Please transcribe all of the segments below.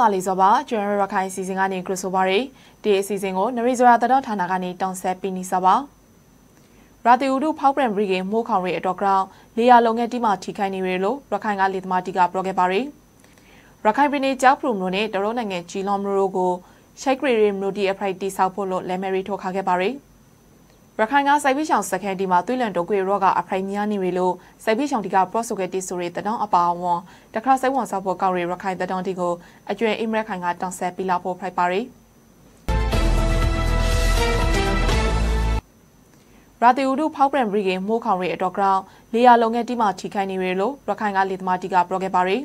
အားလုံးသာလီစောပါကျွမ်းရခိုင်စီစဉ်ကနေကရဆိုပါရီဒီအစီအစဉ်ကိုနရီဇရာတတော်ဌာနကနေတောင်းဆက်ပေးနေစပါရာတီဦးတို့ဖောက်ပရန်ဘရီဂင်မိုးခေါင်ရီအတော်ကောင်လေယာလုံငယ်တီမှထိခိုက်နေရလို့ရခိုင်ကလေသမားတီကပြောခဲ့ပါရီရခိုင်ပြည်နယ်ကြောက်ပရုံတို့နဲ့တရုတ်နိုင်ငံဂျီလွန်မရိုကိုရှိုက်ဂရီရီမနိုတီအဖရိုက်တီဆောက်ဖို့လို့လဲမယ်ရီထုတ်ခါခဲ့ပါရီ ရခိုင်ကစိုက်ပြီးရှောင်းစကန်ဒီမှာသွေးလန်တုတ်ကွေရော့ကအဖရိုင်များနေပြီလို့စိုက်ပြီးရှောင်းဒီကပရော့ဆိုကတီဆိုရီတတောင်းအပါအဝန်တခါစိုက်ဝန်ဆောက်ဖို့ကောက်ရီရခိုင်တတောင်းဒီကိုအကျွဲအိမရခိုင်ကတောင်းဆက်ပြီးလောက်ဖို့ဖိုက်ပါရီရာတီဦးတို့ဖောက်ပရန်ဘရီဂင်မိုးခေါင်ရီအတော်ကောင်လေယာလုံငယ်တီမှထိခိုက်နေရလို့ရခိုင်ကလေသမားတီကပြောခဲ့ပါရီ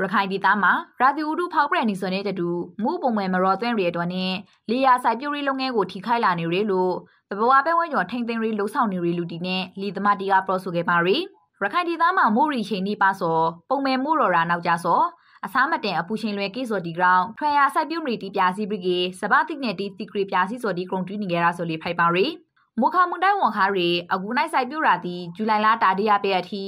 ရခိုင်ဒေသမှာရာသီဥတုဖောက်ပြန်နေစွန်တဲ့တူမူပုံမဲ့မရောသွင်းရီအတွက်နဲ့လေယာစိုက်ပြူရီလုပ်ငန်းကိုထိခိုက်လာနေရလို့တဘဝပဲဝဲကျော်ထိန်သိမ်းရီလှုပ်ဆောင်နေရီလူတီနဲ့လီသမတီကပရော့ဆိုခဲ့ပါရီရခိုင်ဒေသမှာမိုးရီချိန်ဒီပါစောပုံမဲ့မိုးရော်ရာနောက်ကြစောအစားမတင်အပူချိန်လွယ်ကိစော်ဒီဂရောင်းထွေရစိုက်ပြူရီတီပြာစီပရိကေစဘာတိနဲ့တီတီဂရီပြာစီစော်ဒီဂရုံတူးနေကြတာဆိုလေဖိုက်ပါရီ မူခမွန်တိုင်းဝန်ခါရီအကူနိုင်ဆိုင်ပြူရာတီဇူလိုင်လတာတရပဲအထိ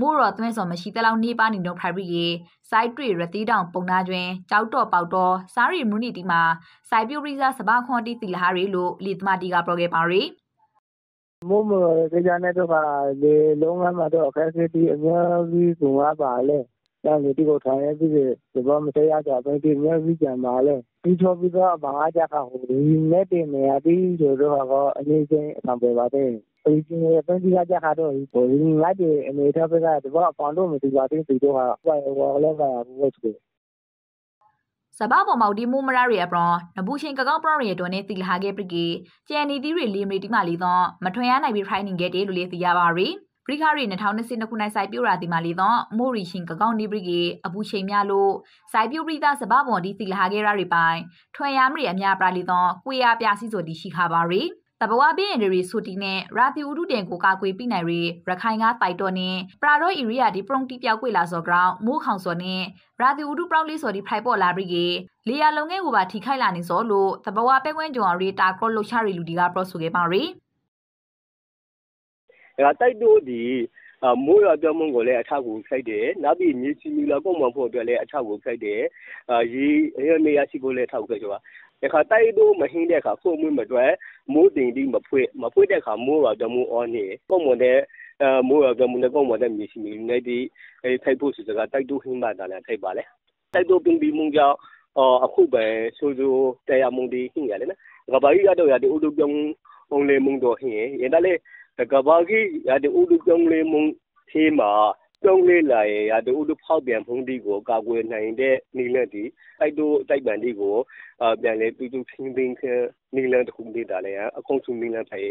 မို့ရောသွင်းစော်မရှိတဲ့လောက်နေပါနေတော့ဖိုင်ဘရီရေစိုက်တွေ့ရတီတောင်ပုံနာကျွင်းကြောက်တော့ပေါက်တော့စားရီမူနီတီမှာစိုက်ပြူရီစာစဘာခွန်တီတီလာဟာရီလို့လီသမတီကပြောခဲ့ပါရီမို့မကြတဲ့တော့ကလေလုံးဝမှာတော့အခက်အခဲတီအများကြီးကပါလေ ဒါလေဒီကိုထိုင်ရပြီးဒီဘောမတရားကြပဲဒီမြဲပြီးကြမှာလေဒီချောပြီးတော့ဘာကြခါဟိုဒီနဲ့တင်နေရပြီးဆိုတော့ကတော့အနေချင်းအံပဲပါတယ်ဒီကျင်းရဲ့ပန်းကြီးကြခါတော့ဟိုဒီငါ့ဒီအနေထားပဲကဒီဘောအပေါင်းတော့မတူပါသေးဘူးတော့ဟာဟိုဟိုလည်းပါဘူးဆိုစဘာပေါ်မောက်ဒီမူမရရီအပရောနဘူးချင်းကကောက်ပရောရီတော်နဲ့တီလာခဲ့ပရိကေကျန်နီတီရီလီမရီတီမာလီသောမထွန်ရနိုင်ပြီးဖိုင်နင်ခဲ့တယ်လို့လည်းသိရပါရီ ပရိခရီ2022ခုနှစ်စိုက်ပြူရာဒီမာလီသောမိုရီရှင်ကကောင်းနေပရိကေအပူချိန်များလို့စိုက်ပြူပရိသစပပွန်ဒီတီလာခဲ့ရရီပိုင်ထွန်ရမရီအများပရာလီသောကွေရပြစီဆိုဒီရှိခါပါရီတဘဝဘင်းရီဆိုတီနဲ့ရာတီဥဒုတန်ကိုကာကွေပြနိုင်ရီရခိုင်ကတိုက်တော်နဲ့ပရာရော့အီရီယာဒီပရုံတီပြောက်ကွေလာစောဂရောင်းမိုးခေါင်စောနဲ့ရာတီဥဒုပရောက်လေးစောဒီဖိုက်ပေါ်လာပြီးကေလေယာလုံငယ်ကိုပါထိခိုက်လာနေစောလို့တဘဝပဲကွင်းကြုံရီတာကရော့လှချရီလူဒီကပရော့ဆိုခဲ့ပါရီအဲ တိုက်တို့ဒီမိုးရွာသွန်းမှုကိုလည်း အထောက်အကူဖြစ်တယ်။နောက်ပြီး မြေဆီမြေလွှာ ကုန်းပေါ်ဖို့အတွက်လည်း အထောက်အကူဖြစ်တယ်။ရေအရနေရရှိဖို့လည်း အထောက်အကူဖြစ်တယ်။အခါ တိုက်တို့မဟင်းတဲ့အခါခုံမွေးမတွက် မိုးတင်ပြီးမဖွေ့မဖွေ့တဲ့အခါ မိုးရွာသွန်းမှုအောနေကုန်းပေါ်တဲ့အဲမိုးရွာသွန်းမှုနဲ့ ကုန်းပေါ်တဲ့ မြေဆီမြေနဲ့ဒီအဲထိုက်ဖို့ဆိုစကတိုက်တို့ဟင်းပါတာလည်းထိုက်ပါလေ။တိုက်တို့ပင်ပြီးမှုကြောင့် အခုပဲ ဆိုဆိုတရားမှုဒီဟင်းရလေနော်။ကဘာကြီးရတော့ရတဲ့ဥဒုပြုံးုံလေမှုတော့ဟင်းရရင်ဒါလည်း ကဘာကြီးရတဲ့ဥဒုပြုံးလေမှုထဲမှာပြုံးလေးလာရင်ရတဲ့ဥဒုဖောက်ပြန်ဖုံးတီကိုကာကွယ်နိုင်တဲ့နည်းလမ်းဒီတိုက်တို့တိုက်ပန်တီကိုပြန်လေတူတူချင်းချင်းနည်းလမ်းတစ်ခုလေးတာလေအကုန်စုနည်းလမ်းထိုင်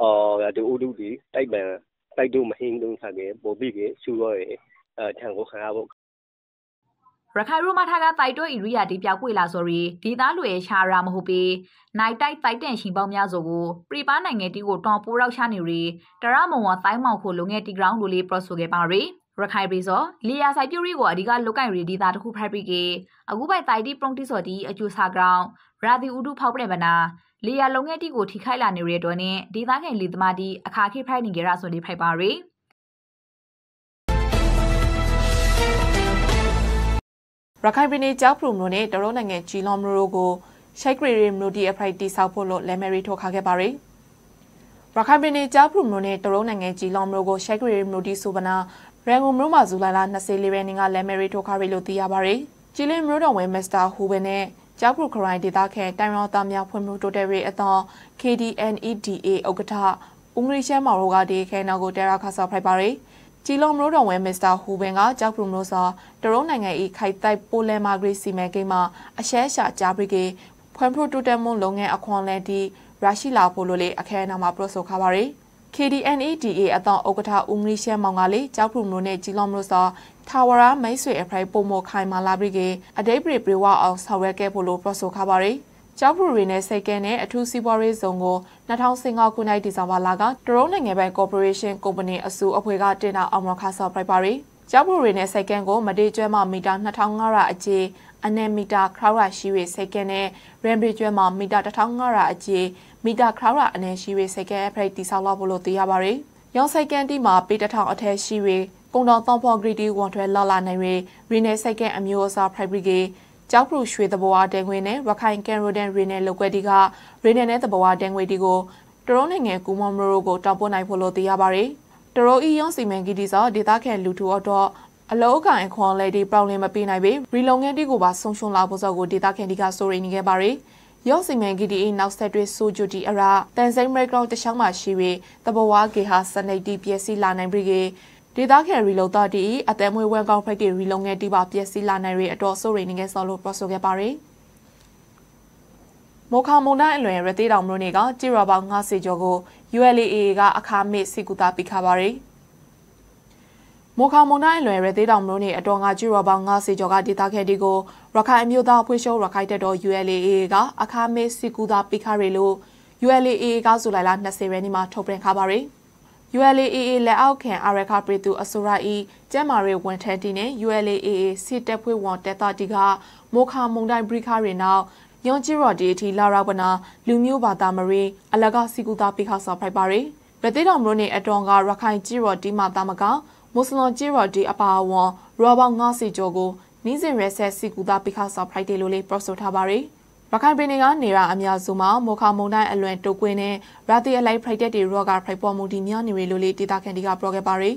အော်ရတဲ့ဥဒုဒီတိုက်ပန်တိုက်တို့မဟင်းတုံးထားခဲ့ပေါ်ပြီးကရှူတော့ရအဲထံကိုခံရဖို့ ရခိုင်ရိုမာထာကတိုက်တော့ဣရိယာဒီပြောက်ကွေလာဆိုရီဒေသလူရဲ့ရှာရာမဟုတ်ပေနိုင်တိုက်တိုက်တန့်ရှင်ပေါင်းများဆိုကိုပြပနိုင်ငံတီကိုတောင်ပိုးရောက်ချနေရီတရမုံဝတိုင်းမောင်ခိုလုံငယ်တီဂရောင်းလိုလေးပရော့ဆိုခဲ့ပါရီရခိုင်ပြည်စောလီယာဆိုင်ပြူရီကိုအဓိကလုတ်ကင်ရီဒေတာတခုဖိုက်ပြီးကေအခုပိုင်တိုင်တီပရုံတီစော်တီအကျူစာဂရောင်းရာဒီဥဒုဖောက်ပြဲမနာလီယာလုံငယ်တီကိုထိခိုက်လာနေရတဲ့တော့နဲ့ဒေသခံလီသမားတီအခါခိဖိုက်နေကြရဆိုလေးဖိုက်ပါရီ ရခိုင်ပြည်နယ်ကြောက်ပရုံတို့နဲ့တရုတ်နိုင်ငံဂျီလွန်မရိုကိုရှိုက်ဂရီရီမနိုတီအဖရိုက်တီဆောက်ဖို့လို့လဲမယ်ရီထုတ်ခါခဲ့ပါရီရခိုင်ပြည်နယ်ကြောက်ပရုံတို့နဲ့တရုတ်နိုင်ငံဂျီလွန်မရိုကိုရှိုက်ဂရီရီမနိုတီဆိုပနာရန်ကုန်မြို့မှာဇူလိုင်လ24ရက်နေ့ကလဲမယ်ရီထုတ်ခါရီလို့သိရပါရီဂျီလင်မြို့တော်ဝင်မစ္စတာဟူဘန်နဲ့ကြောက်ပရုခရိုင်ဒေသခံတိုင်ရောသားများဖွံ့ဖြိုးတိုးတက်ရေးအသော KDNEDA ဥက္ကဋ္ဌဦးငရိရှမ်းမော်ရိုကဒီခဲနောက်ကိုတဲရာခါဆော့ဖိုက်ပါရီ ဂျီလုံမရိုတော်ဝင်မစ္စတာဟူဘင်ကကြောက်ပရုမိုစာတရုတ်နိုင်ငံ၏ခိုက်တိုက်ပိုလန်မာဂရီစီမံကိန်းမှာအရှဲရှာကြားပရိကေဖွံ့ဖြိုးတိုးတက်မှုလုပ်ငန်းအခွန်လန်တီရရှိလာဖို့လိုလေအခဲအနာမှာပရိုဆိုခါပါရီ KDNEDA အတောင်ဥက္ကဋ္ဌဦးမရီရှဲမောင်ကလေကြောက်ပရုမိုနဲ့ဂျီလုံမရိုစာထာဝရမိတ်ဆွေအဖရိုက်ပုံမခိုင်မာလာပရိကေအဒိတ်ပရိပရိဝအောင်ဆောင်ရွက်ခဲ့ဖို့လိုပရိုဆိုခါပါရီ ကျောက်ဖူရီနဲ့စိတ်ကဲနဲ့အထူးစီးပွားရေးဇုံကို2015ခုနှစ်ဒီဇင်ဘာလကတရုတ်နိုင်ငံပိုင်ကော်ပိုရေးရှင်းကုမ္ပဏီအစုအဖွဲ့ကတင်တာအောင်မခါဆော့ပရိုက်ပါရီကျောက်ဖူရီနဲ့စိတ်ကဲကိုမတေးကျွဲမှမီတာ2500ရာအကျေအနက်မီတာခရောက်ရာရှိ၍စိတ်ကဲနဲ့ရမ်ဘရီကျွဲမှမီတာ1500ရာအကျေမီတာခရောက်ရာအနက်ရှိ၍စိတ်ကဲအဖရိတ်တိဆောက်လောက်ဖို့လို့သိရပါရီရောင်စိတ်ကဲတီမှာပေတထောင်အထက်ရှိ၍ကုံတော်သောဖော်ဂရီတီဝန်ထွဲလာလာနိုင်၍ရီနယ်စိတ်ကဲအမျိုးအစား fabricate ကြောက်ဖြူရွှေတဘဝတဲငွေနဲ့ရခိုင်ကန်ရိုဒန်ရီနယ်လောက်ွက်တီကရီနယ်နဲ့တဘဝတဲငွေတီကိုတရုံးနိုင်ငံကူမွန်မရိုကိုတောက်ပို့နိုင်ဖို့လို့သိရပါတယ်။တရိုအီယောစီမန်ဂီတီဆိုဒေတာခန်လူထူတော့အလောကင်ခွန်လေဒီပရောင်လင်မပေးနိုင်ပေရီလုံငန်းတီကိုပါဆုံရှုံလာဖို့စောကိုဒေတာခန်တီကဆိုရနေခဲ့ပါတယ်။ယောစီမန်ဂီတီနောက်ဆက်တွဲဆိုဂျူတီအရာတန်စိမ့်မိုက်ကောင်တချောင်းမှာရှိပြီးတဘဝကေဟာစနိတ်တီပျက်စီးလာနိုင်ပြီကေ ဒေတာခဲရီလုံတာတီအသက်မွေးဝမ်ကောက်ဖိုက်တီရီလုံငယ်တီပါပျက်စီးလာနိုင်ရအတော်ဆိုးရိနေငယ်ဆော်လို့ပြောဆိုခဲ့ပါရယ်မောခမုန်တိုင်းအလွန်ရသေးတောင်မြို့နယ်ကကြည်ရပေါင်း90ကျော်ကို ULAA ကအခါမစ်စီကူတာပိခါပါရယ်မောခမွန်တိုင်းအလွယ်ရသေးတောင်မြို့နယ်အတော်ငါကျူရောပေါင်း90ကျော်ကဒေသခဲတီကိုရခိုင်အမျိုးသားအဖွဲ့ချုပ်ရခိုင်တပ်တော် ULAA ကအခါမစ်စီကူတာပိခါရလို့ ULAA ကဇူလိုင်လ20ရက်နေ့မှာထုတ်ပြန်ထားပါရယ် ULAA လက်အောက်ခံအာရခပရိသူအစိုးရ၏ကျမ်းမာရေးဝန်ထမ်းတီနဲ့ ULAA စစ်တပ်ဖွဲ့ဝန်တပ်သားတီကမိုခါမုန်တိုင်းဘရိခါရီနောက်ယွန်ဂျီရော်ဒီအထိလာရောက်ပနာလူမျိုးဘာသာမရီအလကစီကူတာပိခါဆော့ဖိုက်ပါရီရသေးတော်မလို့နေအတော်ကရခိုင်ဂျီရော်ဒီမာတာမကမွတ်စလင်ဂျီရော်ဒီအပါအဝန်ရောဘောင်90ကျော်ကိုနီးစင်ရဲဆက်စီကူတာပိခါဆော့ဖိုက်တယ်လို့လေးပြောဆိုထားပါရီ ရခိုင်ပြည်နယ်ကနေရအများစုမှာမော်ခမုန်တိုင်းအလွန်တုတ်ကွင်းနဲ့ရာသီအလိုက်ဖရိုက်တက်တွေရော့ကဖရိုက်ပေါ်မူဒီများနေရလို့လေဒေတာကန်ဒီကပြောခဲ့ပါရယ်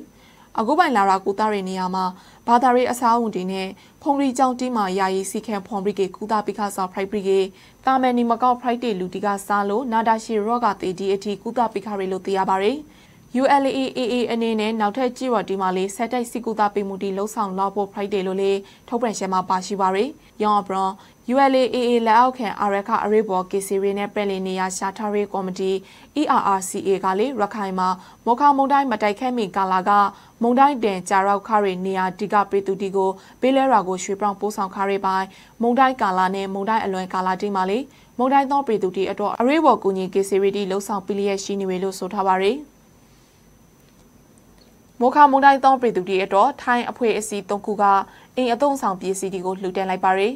အခုပိုင်လာရာကူတာတွေနေရာမှာဘာသာရေးအစားအုံတွေနဲ့ဖုန်ရီကြောင့်တီးမှာယာယီစီခံဖွန်ဘရီကေကူတာပိခါစာဖရိုက်ဘရီကေတာမန်နီမကောက်ဖရိုက်တေလူတီကစားလို့နာဒါရှီရော့ကတေဒီအထိကူတာပိခါရီလို့သိရပါရယ် ULAAA အနေနဲ့နောက်ထပ်ကြည့်ရဒီမှာလေးဆက်တိုက်စီကူတာပေးမှုတီလှုပ်ဆောင်လောက်ဖို့ Friday လို့လေးထုတ်ပြန်ရှင်းမှာပါရှိပါရယ်။ရောင်းအပရွန် ULAAA လက်အောက်ခံအာရခအရေးပေါ် KC ရင်းနဲ့ပြည်လည်နေရာရှာထားရေးကော်မတီ ERRCA ကလေရခိုင်မှာမော်ခမုံတိုင်းမတိုက်ခဲမီကာလာကမုံတိုင်းတင်ကြာရောက်ခရီနေရာဒီကပြည်သူတီကိုပေးလဲရာကိုရွှေပြောင်းပို့ဆောင်ခရီပိုင်းမုံတိုင်းကာလာနဲ့မုံတိုင်းအလွန်ကာလာတီမှာလေမုံတိုင်းသောပြည်သူတီအတွက်အရေးပေါ်ကူညီ KC ရတီလှုပ်ဆောင်ပြီးလျက်ရှိနေပြီလို့ဆိုထားပါရယ်။ မိုခမုန်တိုင်းသောပြည်သူတွေအတွက်ထိုင်းအဖွဲ့အစည်း၃ခုကအင်အသုံးဆောင်ပစ္စည်းတွေကိုလှူဒန်းလိုက်ပါရယ်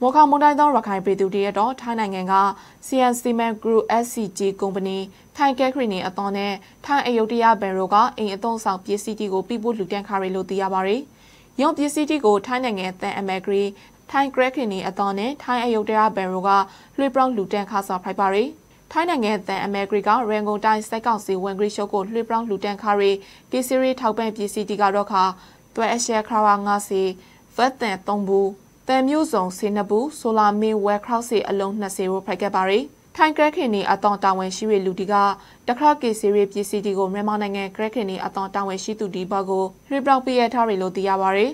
မော်ခမွန်တိုင်းသောရခိုင်ပြည်သူတွေတော့ထိုင်းနိုင်ငံက CN Cement Group SCG ကုမ္ပဏီထိုင်းကက်ခရီနေအသွန်နဲ့ထိုင်းအယုဒ္ဓယဘန်ရိုကအင်အသုံးဆောင်ပစ္စည်းတွေကိုပြပို့လူတန်းခါရီလို့သိရပါဗျ။ရုံပစ္စည်းတွေကိုထိုင်းနိုင်ငံတန်အမက်ဂရီထိုင်းကရက်ခရီနေအသွန်နဲ့ထိုင်းအယုဒ္ဓယဘန်ရိုကလွှဲပြောင်းလူတန်းခါစာဖိုက်ပါဗျ။ ထိုင်းနိုင်ငံတန်အမေရိကရန်ကုန်တိုင်းစိုက်ကောင်စီဝန်ဂရီရှုပ်ကိုလွှဲပြောင်းလူတန်းခါရီကေစီရီထောက်ပံ့ပစ္စည်းတီကတော့ခါတွဲအရှက်ခရာဝါငါစီဖတ်တန်၃ဘူးတန်မျိုးစုံစီနဘူးဆိုလာမင်းဝဲခရောက်စီအလုံး20ကိုဖိုက်ခဲ့ပါရီထိုင်းကရက်ခင်နီအတောင်တာဝန်ရှိရလူတီကတခရကေစီရီပစ္စည်းတီကိုမြန်မာနိုင်ငံကရက်ခင်နီအတောင်တာဝန်ရှိသူဒီဘက်ကိုရီပရောက်ပြရထားရီလို့သိရပါရီ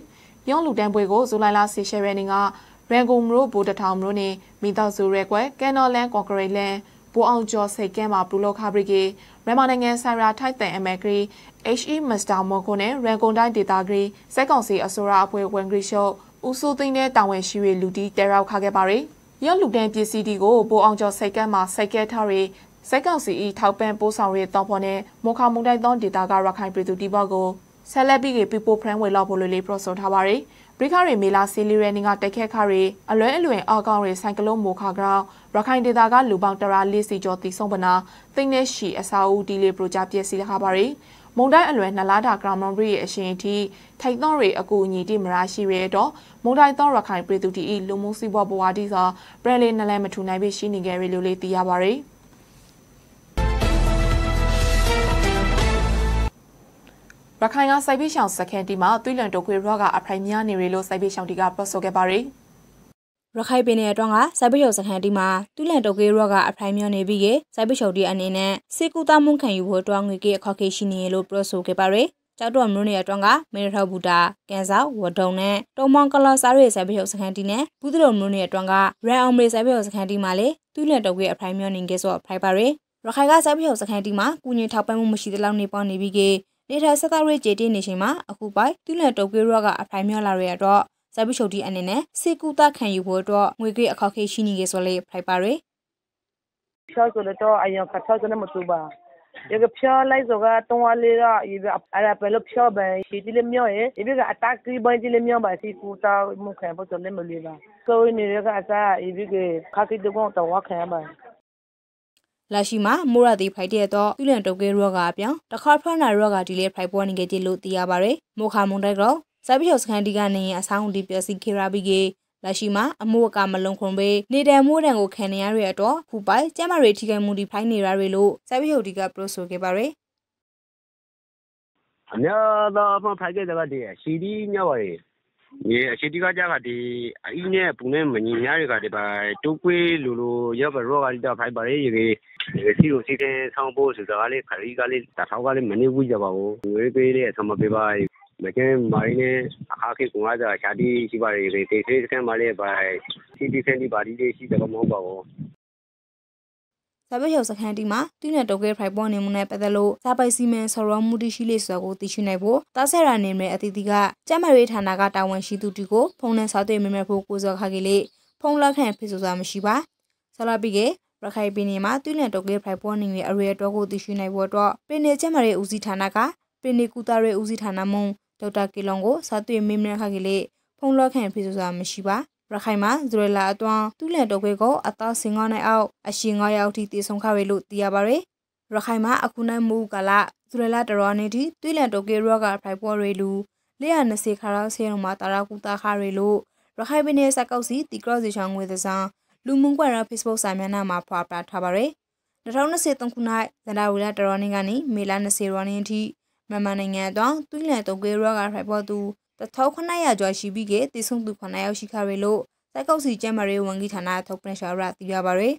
ရုံးလူတန်းပွဲကိုဇူလိုင်လ10ရက်နေ့ကရန်ကုန်မြို့ဘူတထောင်မြို့နေမိသားစုရဲကွယ်ကန်နော်လန်ကွန်ကရီလန် ဘိုးအောင်ကျော်စိတ်ကဲမှာပလူလောခဘရီကေမြန်မာနိုင်ငံဆိုင်ရာထိုက်တန်အမက်ဂရီ HE Master မော်ကွန်နဲ့ရန်ကုန်တိုင်းဒေတာဂရီစက်ကောင်စီအစိုးရအဖွဲ့ဝန်ဂရီရှုပ်ဦးစိုးသိန်းတဲ့တာဝန်ရှိရလူတီတဲရောက်ခခဲ့ပါရယ်ရုပ်လူတန်းပစ္စည်းဒီကိုဘိုးအောင်ကျော်စိတ်ကဲမှာစိတ်ကဲထားရယ်စက်ကောင်စီဤထောက်ပံ့ပို့ဆောင်ရေးတောင်းဖို့နဲ့မော်ခမုန်တိုင်းသောဒေတာကရခိုင်ပြည်သူတီဘော့ကို ဆက်လက်ပြီးပီပိုဖရန်ဝေလောက်ဖို့လေးလေးပရော့ဆိုထားပါရယ်ရိခရီမေလာစီလီရဲနင်းကတိုက်ခဲခရီအလွဲအလွင်အောက်ကောင်ရီဆိုင်ကလုမိုခါဂရောင်းရခိုင်ဒေသကလူပေါင်းတရာလေးစီကျော်တီဆုံးပနာသိနေရှိအစာအုပ်ဒီလေးပရိုဂျက်ပြည့်စီလခပါရီမုံတိုင်းအလွယ်နှလားတာဂရမန်ဘရီရဲ့အရှင်အထိထိုက်သောရီအကူအညီတိမရရှိရဲတော့မုံတိုင်းသောရခိုင်ပြည်သူတီဤလူမှုစီးပွားဘဝတိစာပရလေးနလဲမထူနိုင်ပြီရှိနေကြရလို့လေးသိရပါရီ ရခိုင်ကစိုက်ပိရှောင်စခန်းတီမှာသွေးလွန်တိုခွေရော့ကအဖိုင်များနေရလို့စိုက်ပိရှောင်တီကပြောဆိုခဲ့ပါရီရခိုင်ပြည်နယ်အတွင်းကစိုက်ပျိုးစခန်းတီမှာတူးလန်တုတ်ကေရော့ကအဖိုင်မျောနေပြီးကစိုက်ပျိုးတီအနေနဲ့စေကူတာမွန်ခံယူဖို့တွားငွေကေအခက်ခဲရှိနေလို့ပြောဆိုခဲ့ပါရယ်ကျောက်တော်မြို့နယ်အတွင်းကမေရထောက်ဘူတာကန်ဆောက်ဝဒုံနဲ့တုံမောင်ကလော်စားရဲစိုက်ပျိုးစခန်းတီနဲ့ဘူးတုံမြို့နယ်အတွင်းကရန်အောင်မေစိုက်ပျိုးစခန်းတီမှာလေတူးလန်တုတ်ကေအဖိုင်မျောနေကေဆိုဖိုင်ပါရယ်ရခိုင်ကစိုက်ပျိုးစခန်းတီမှာကုညင်ထောက်ပံ့မှုမရှိတဲ့လောက်နေပေါနေပြီးက နေထိုင်ဆက်သားရဲကြေတင်းနေချိန်မှာအခုပိုက်တူးလန်တုတ်ကေရော့ကအဖိုင်မျောလာရတော့ဇာဘီချုပ်တီအနေနဲ့စေကူတာခံယူဖို့အတွက်ငွေကြေးအခောက်ခဲရှိနေကြဆိုလေဖိုက်ပါရယ်ရှောက်ဆိုတော့အရင်ကထောက်စနေမတူပါရကဖြာလိုက်ဆိုကတုံးဝလေးကဒီအဲ့ဒါပဲလို့ဖြာပဲရှိတိလေမြော့ရဲ့ဒီကအတက်ကြီးပိုင်းတိလေမြော့ပါစီကူတာမခံဖို့တော့လည်းမလေးပါဆိုရင်ရကအစားဒီကခါကိတကောင်တော့ခံရပါ လာရှိမှာမိုးရသည်ဖိုက်တဲ့တော့ပြုလန်တုတ်ကဲရော့ကအပြောင်းတခါဖရနာရော့ကဒီလေဖိုက်ပေါ်နေကြတယ်လို့သိရပါရယ်မိုခါမွန်တိုက်တော့စာပိချုပ်စခန်းဒီကနေအဆောင်ဒီပစီခေရာဘီကေလက်ရှိမှာအမိုးအကာမလုံခုံပေးနေတံမိုးတံကိုခံနေရတဲ့အတွက်ခုပိုင်ကျမတွေထိခိုက်မှုဒီဖိုင်းနေရတွေလို့စိုက်ပျိုးဒီကပရိုဆိုခဲ့ပါရယ်အများသောအမှဖိုက်ခဲ့တဲ့ကတည်းကစီဒီညပါတယ်ဒီအစီဒီကကြကဒီအင်းနဲ့ပူနဲ့မညီညာတွေကဒီပါတုတ်ကွေးလူလူရောက်ရောကလေးတော့ဖိုက်ပါလေရေ စီကိုစီတဲ့ဆောင်းဖို့ဆိုတာကလေခရီးကလေတထောက်ကလေမနေဘူးကြပါဘူးဝေးပေးတဲ့ဆမပေးပါမကျင်းမိုင်းနဲ့အခါခေကုငါးကြရှာဒီရှိပါလေတေသေးစကန်ပါလေပါစီဒီစန်ဒီပါဒီလေးရှိတယ်မဟုတ်ပါဘူးစာပေရုပ်စခန်းတီမှာတူးနဲ့တုတ်ကဲဖိုင်ပေါ်နေမှုနဲ့ပတ်သက်လို့စာပိုက်စီမံဆော်ရောမှုတရှိလေးစွာကိုသိရှိနိုင်ဖို့တားဆဲရာနေမဲ့အသီးသီးကကျမရေးဌာနကတာဝန်ရှိသူတူကိုဖုန်းနဲ့ဆောက်တွေ့မိမဲ့ဖို့ကိုစောခါကြီးလေးဖုန်းလက်ခံဖြစ်ဆိုစာမရှိပါဆလာပီက ရခိုင်ပြည်နယ်မှာတူးနဲ့တုတ်ကဲဖိုင်ပေါ်နေတဲ့အရေအတွက်ကိုသိရှိနိုင်ဖို့အတွက်ပြည်နယ်ကျမရေးဦးစီးဌာနကပြည်နယ်ကူတာရေးဦးစီးဌာနမုံဒေါက်တာကီလွန်ကိုဆောက်တွေ့မိမဲ့ခါကြီးလေးဖုန်းလက်ခံဖြစ်ဆိုစာမရှိပါရခိုင်မှာဇရလာအတွန်းတူးလန်တုတ်ခွေကိုအသားစင်ငေါနိုင်အောင်အရှင်9ရောက်ထိတည်ဆုံခရလို့သိရပါရယ်ရခိုင်မှာအခုနိုင်မှုကလာဇရလာတရောနေတီတူးလန်တုတ်ခွေရောကဖိုက်ပေါ်ရလူ420ခါရောက်ဆေးရုံမှာတာရာကူတာခရလို့ရခိုင်ပြည်နယ်စကောက်စီတီကရော့စီချောင်းငွေသစား လူမှုကွန်ရက် Facebook စာမျက်နှာမှာဖွာပြထားပါရယ်2023ခုနှစ်ဇန်နဝါရီလတရောနေကနေမေလ20ရက်နေ့ထိမြန်မာနိုင်ငံအတွင်းတူးလန်တုတ်ခွေရောကဖိုက်ပေါ်သူ1900ကျော်ရှိပြီးကတည်ဆုံသူ9ယောက်ရှိခရလို့စိုက်ကုတ်စီကျဲမရေးဝန်ကြီးဌာနထုတ်ပြန်ရှာရသိရပါရယ်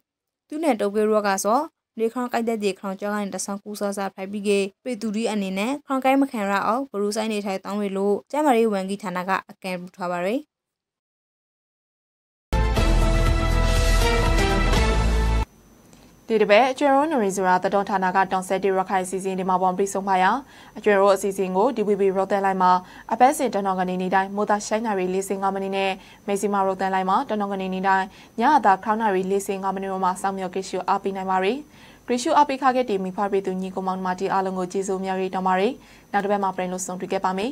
သူနဲ့တုပ်ကေရောကဆိုလေခေါကိုက်တဲ့ဒီခေါကြောင်းတိုင်းတဆောင်ကူစောစာဖိုက်ပြီးကပေတူဒီအနေနဲ့ခေါကိုက်မခံရအောင်ဘရူဆိုင်နေထိုင်တောင်းဝေလို့ကျဲမရေးဝန်ကြီးဌာနကအကန့်ပူထားပါရယ် ဒီတစ်ပတ်အကျွမ်းရိုးနရီဆိုတာတတော်ဌာနကတောင်ဆက်တီရခိုင်စီစဉ်ဒီမှာပေါ်ပြီးဆုံးပါရအကျွမ်းရိုးအစီအစဉ်ကို DVB ရောတဲလိုက်မှာအပတ်စဉ်တတော်ကနေနေတိုင်းမိုးသားရှိုင်းနာရီ45မိနစ်နဲ့မေစီမာရောတဲလိုက်မှာတတော်ကနေနေတိုင်းညအသာခေါင်းနာရီ45မိနစ်မှာစောင့်မျှော်ကိရှုအားပေးနိုင်ပါရီဂရီရှုအားပေးခခဲ့တီမိဖာပြည်သူညီကောင်မောင်မတီအားလုံးကိုကျေးဇူးများရီတောင်းပါရီနောက်တစ်ပတ်မှာပြင်လို့ဆုံတွေ့ခဲ့ပါမယ်